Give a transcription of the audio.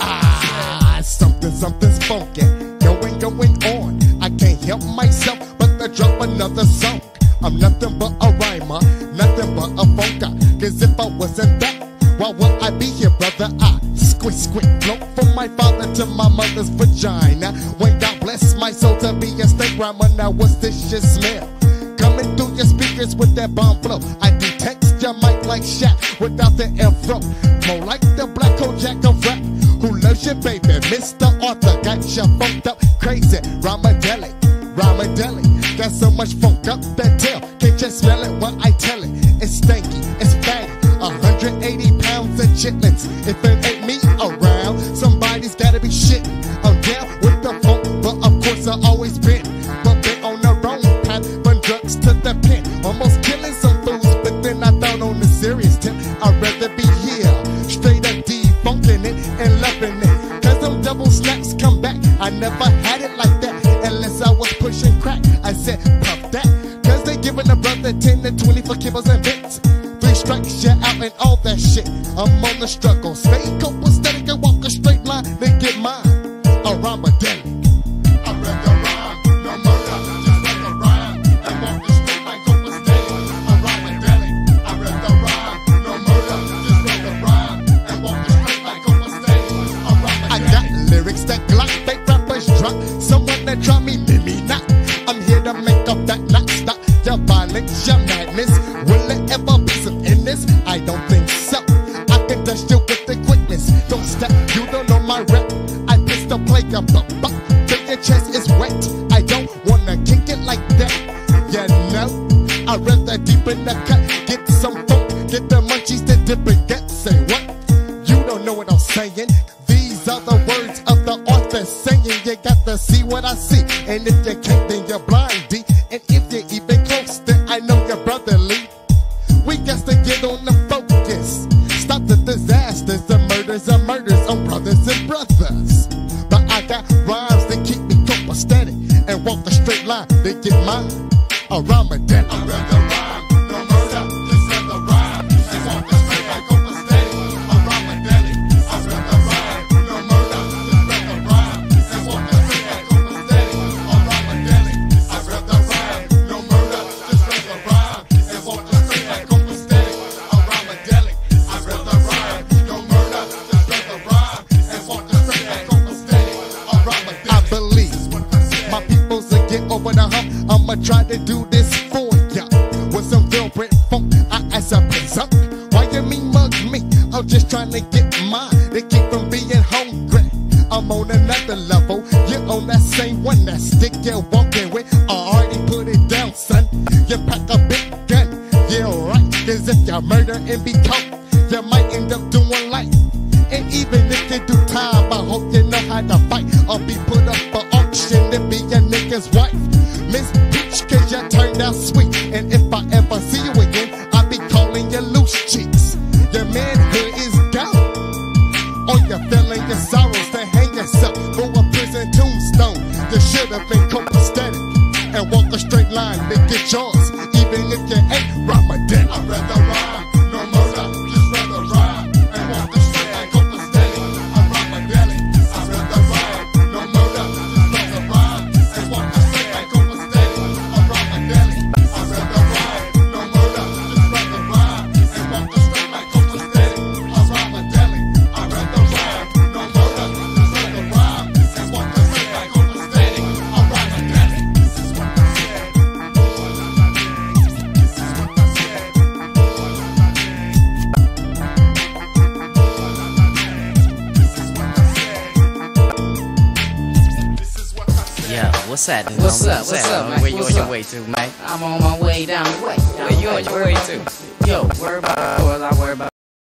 Ah, something, something's funky, going, going on. I can't help myself but to drop another song. I'm nothing but a rhymer, nothing but a funker. If I wasn't that, why would I be here, brother? I squeak, squeak, float from my father to my mother's vagina. When God bless my soul to be a snake rhymer, now what's this shit smell? With that bomb flow. I detect your mic like Shaq without the afro. More like the black Jack of rap. Who loves your baby? Mr. Arthur got you funked up crazy. Rhymadelic, Rhymadelic. Got so much funk up that tail. Can't just smell it when I tell it. It's stanky, it's fatty. 180 pounds of chitlins. If it ain't me around, somebody's gotta be shitting. 10 20 for kibbles and bits. Three strikes, you're out and all that shit. I'm on the struggle. Stay copacetic It ever be some this? I don't think so. I can touch you with the quickness. Don't step, you don't know my rep. I pistol play a buck, buck. Till your chest is wet. I don't wanna kick it like that. You know, I'd rather deep in the cut. Get some funk, get the munchies to dip and get. Say what? You don't know what I'm saying. These are the words of the author saying you got to see what I see. And if you can't, then you're blind, D. And if murders, on oh, brothers and brothers. But I got rhymes that keep me copacetic and walk a straight line. They get mine. A Ramadan. I over the hump. I'ma try to do this for ya. With some velvet funk, I ask a present. Why you mean mug me? I'm just trying to get mine. They keep from being hungry. I'm on another level. You're on that same one. That stick you're walking with. I already put it down, son. You pack a big gun. Yeah, right. Cause if you murder and be caught, you might end up doing life. And even if you do time, I hope you know how to fight. Or be put I'll be loose cheeks. Your manhood is gone. Or you're feeling your sorrows to hang yourself for a prison tombstone. You should have been copacetic and walk a straight line to get yours. Even if you ain't Ramadan. I read the Yeah, what's happening? What's up? What's up, man? Where you What's on your up? way to, man? I'm on my way down the way. Where you on your way to? Yo, worry about boys, I worry about